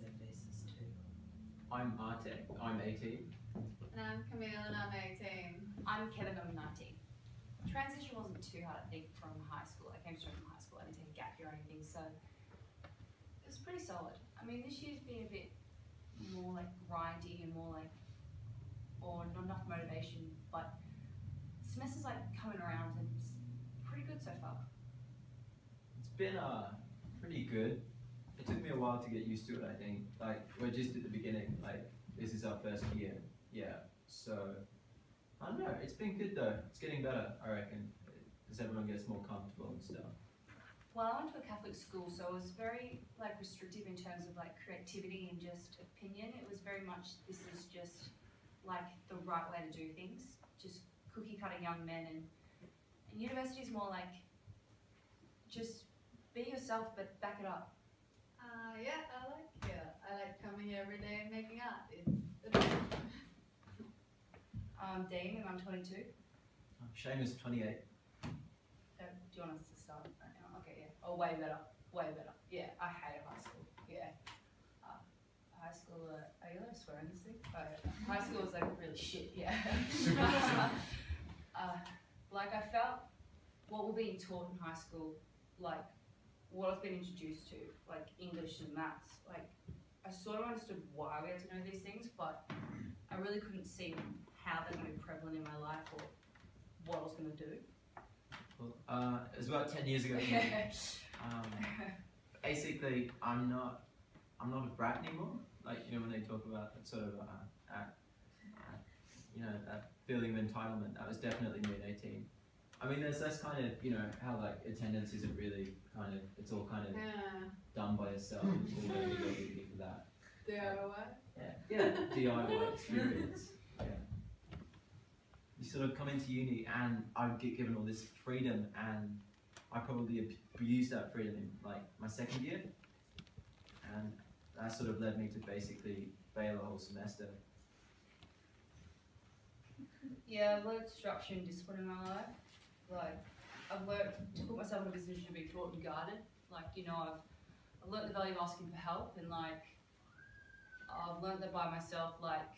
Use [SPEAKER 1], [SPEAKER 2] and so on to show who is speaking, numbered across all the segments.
[SPEAKER 1] their faces too.
[SPEAKER 2] I'm Arte. I'm 18.
[SPEAKER 3] And I'm Camille and I'm 18.
[SPEAKER 4] I'm Kevin, I'm 19. Transition wasn't too hard, I think, from high school. I came straight from high school. I didn't take a gap year or anything, so it was pretty solid. I mean, this year's been a bit more like grindy and more like, or not enough motivation, but semester's like coming around and it's pretty good so far.
[SPEAKER 2] It's been uh, pretty good. It took me a while to get used to it, I think. Like, we're just at the beginning. Like, this is our first year. Yeah. So, I don't know. It's been good though. It's getting better, I reckon. As everyone gets more comfortable and stuff.
[SPEAKER 4] Well, I went to a Catholic school, so it was very like restrictive in terms of like creativity and just opinion. It was very much this is just like the right way to do things, just cookie cutting young men, and and university is more like just be yourself but back it up.
[SPEAKER 3] Uh, yeah, I like it. I like coming here every day and making art. It's a.
[SPEAKER 4] Um, Dean, and I'm 22.
[SPEAKER 2] Shane is 28.
[SPEAKER 4] Uh, do you want us to start right now? Okay, yeah. Oh, way better, way better. Yeah, I hated high school. Yeah. Uh, high school, uh, are you allowed to swear in this thing? Oh, yeah. High school was like really shit, yeah. uh, like I felt what we're being taught in high school, like what I've been introduced to, like English and maths, like I sort of understood why we had to know these things, but I really couldn't see how they're going to be prevalent in my life or what I was going to do.
[SPEAKER 2] Well, uh, it was about 10 years ago. um, basically, I'm not, I'm not a brat anymore. Like you know when they talk about that sort of, uh, uh, uh, you know, that feeling of entitlement. That was definitely me at 18. I mean, there's that's kind of you know how like attendance isn't really kind of it's all kind of
[SPEAKER 3] Yeah.
[SPEAKER 2] done by yourself. Although you got to for that.
[SPEAKER 3] DIY.
[SPEAKER 2] Yeah, yeah, DIY experience. Yeah. You sort of come into uni, and I get given all this freedom, and I probably abused that freedom in like my second year, and that sort of led me to basically fail a whole semester.
[SPEAKER 4] Yeah, I've learned structure and discipline in my life. Like, I've learned to put myself in a position to be taught and guided. Like, you know, I've, I've learned the value of asking for help and like, I've learned that by myself, like,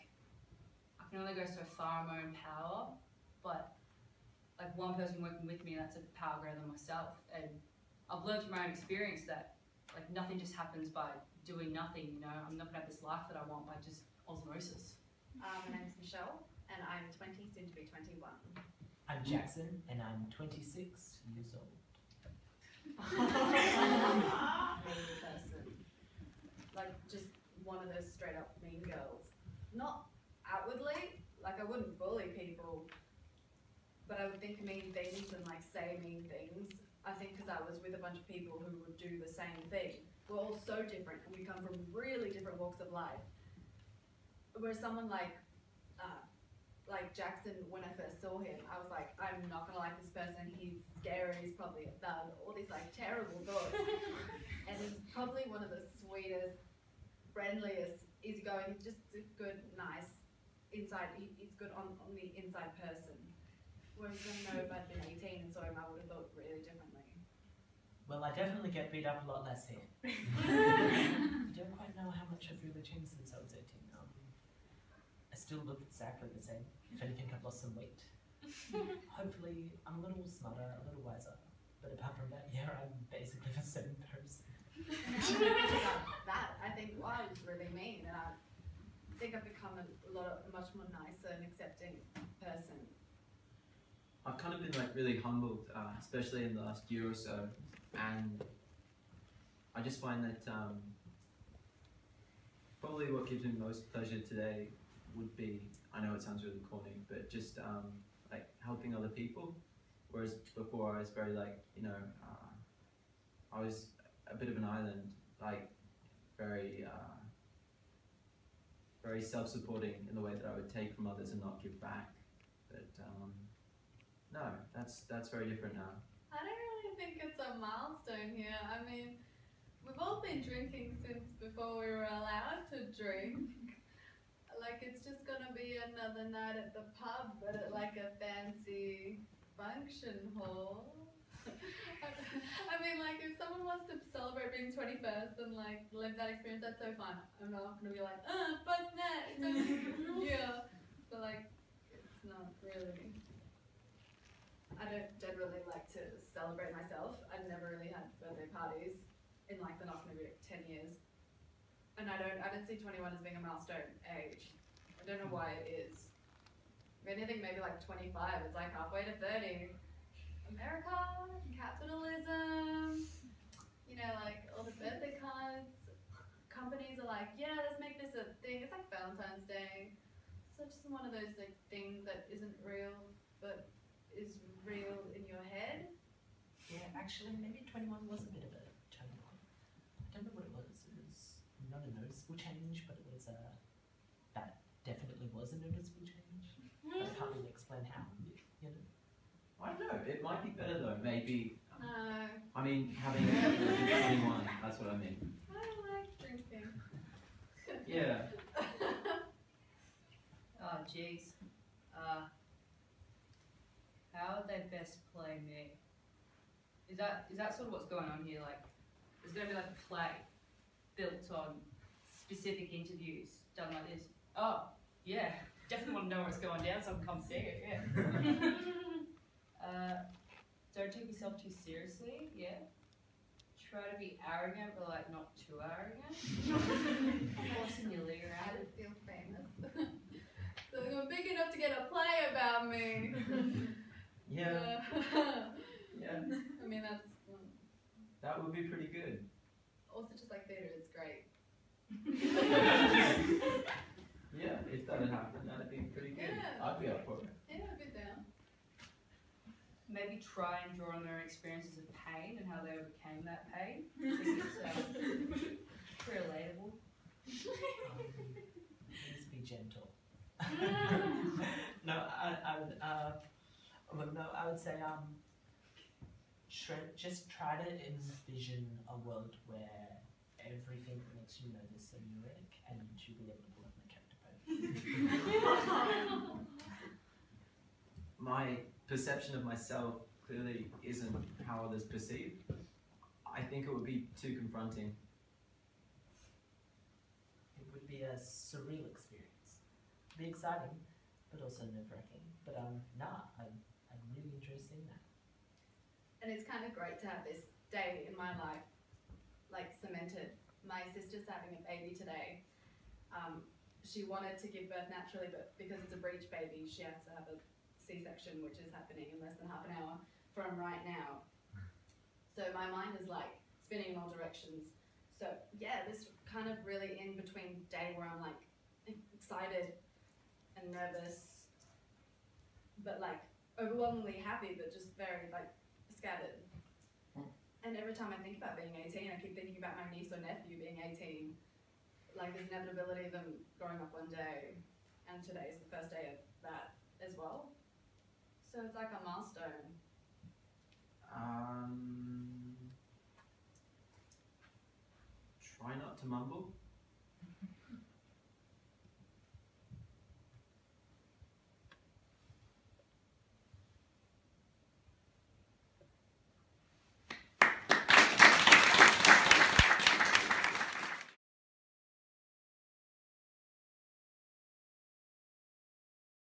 [SPEAKER 4] I can only go so far in my own power, but like one person working with me, that's a power greater than myself. And I've learned from my own experience that like nothing just happens by doing nothing, you know, I'm not gonna have this life that I want by just osmosis.
[SPEAKER 3] Uh, my name's Michelle and I'm 20, soon to be 21.
[SPEAKER 1] I'm mm. Jackson, and I'm 26 years old.
[SPEAKER 3] Mean person. Like just one of those straight up mean girls. Not outwardly, like I wouldn't bully people, but I would think mean things and like say mean things. I think because I was with a bunch of people who would do the same thing. We're all so different and we come from really different walks of life. Where someone like, like Jackson, when I first saw him, I was like, I'm not gonna like this person. He's scary. He's probably a thug. All these like terrible thoughts. and he's probably one of the sweetest, friendliest, easygoing. He's just a good, nice inside. He, he's good on, on the inside person. Whereas I know if I'd been 18 and saw him, I would have thought really differently.
[SPEAKER 1] Well, I definitely get beat up a lot less here. I don't quite know how much I've really changed since I was 18. Um, I still look exactly the same. If anything, I've lost some weight. Hopefully, I'm a little smarter, a little wiser. But apart from that, yeah, I'm basically the same person.
[SPEAKER 3] that I think was really mean, and I think I've become a lot, much more nicer and accepting person.
[SPEAKER 2] I've kind of been like really humbled, uh, especially in the last year or so, and I just find that um, probably what gives me most pleasure today would be I know it sounds really corny, but just um, like helping other people. Whereas before I was very like you know uh, I was a bit of an island, like very uh, very self-supporting in the way that I would take from others and not give back. But um, no, that's that's very different now.
[SPEAKER 3] I don't really think it's a milestone here. I mean, we've all been drinking since before we were allowed to drink. Like it's just gonna be another night at the pub, but at like a fancy function hall. I mean, like, if someone wants to celebrate being 21st and like live that experience, that's so fun. I'm not gonna be like, uh, fuck that. It's only yeah, but like, it's not really. I don't generally like to celebrate myself. I've never really had birthday parties in like the last maybe like 10 years. And I don't, I don't see 21 as being a milestone age. I don't know why it is. If anything, maybe like 25, it's like halfway to 30. America, capitalism, you know, like all the birthday cards. Companies are like, yeah, let's make this a thing. It's like Valentine's Day. So just one of those like things that isn't real, but is real in your head.
[SPEAKER 1] Yeah, actually, maybe 21 was a bit of a turning point. I don't know what it was. It was not a noticeable change, but it was a. That definitely was a noticeable change. But I can't really explain how. You know?
[SPEAKER 2] I don't know. It might be better though. Maybe.
[SPEAKER 3] No,
[SPEAKER 2] I mean, having anyone. That's what I mean.
[SPEAKER 3] I don't like drinking.
[SPEAKER 2] Yeah.
[SPEAKER 4] Oh, jeez. Uh, how would they best play me? Is that is that sort of what's going on here? Like, there's going to be like a play built on specific interviews done like this. Oh, yeah, definitely want to know what's going down, so I can come see it. Yeah. uh, don't take yourself too seriously. Yeah. Try to be arrogant, but like not too arrogant. Bossing your leader
[SPEAKER 3] I
[SPEAKER 4] around.
[SPEAKER 3] would feel famous. so you're big enough to get a play about me.
[SPEAKER 2] Yeah.
[SPEAKER 3] Uh,
[SPEAKER 2] Yeah.
[SPEAKER 3] I mean, that's um,
[SPEAKER 2] That would be pretty good.
[SPEAKER 3] also just like theatre is great.
[SPEAKER 2] Yeah. If that had happened, that'd be pretty good.
[SPEAKER 3] Yeah.
[SPEAKER 2] I'd be up for it.
[SPEAKER 3] Yeah, I'd be down.
[SPEAKER 4] maybe try and draw on their experiences of pain and how they overcame that pain. I think it's uh, relatable.
[SPEAKER 1] Um, please be gentle. no, I, I would, uh, well, no, I would say, um, try, just try to envision a world where everything that makes you nervous and neurotic and you'll be able to pull off my character pose.
[SPEAKER 2] My perception of myself clearly isn't how others perceive. I think it would be too confronting.
[SPEAKER 1] It would be a surreal experience. It'd be exciting, but also nerve wracking. But um, nah, I'd, I'm really enjoy seeing that.
[SPEAKER 3] And it's kind of great to have this day in my life, like cemented. My sister's having a baby today. Um, she wanted to give birth naturally, but because it's a breech baby, she has to have a C-section, which is happening in less than half an hour from right now. So my mind is like spinning in all directions. So yeah, this kind of really in between day where I'm like excited and nervous, but like overwhelmingly happy, but just very like scattered. And every time I think about being 18, I keep thinking about my niece or nephew being 18. Like there's inevitability of them growing up one day, and today is the first day of that as well. So it's like a milestone.
[SPEAKER 2] Um, try not to mumble.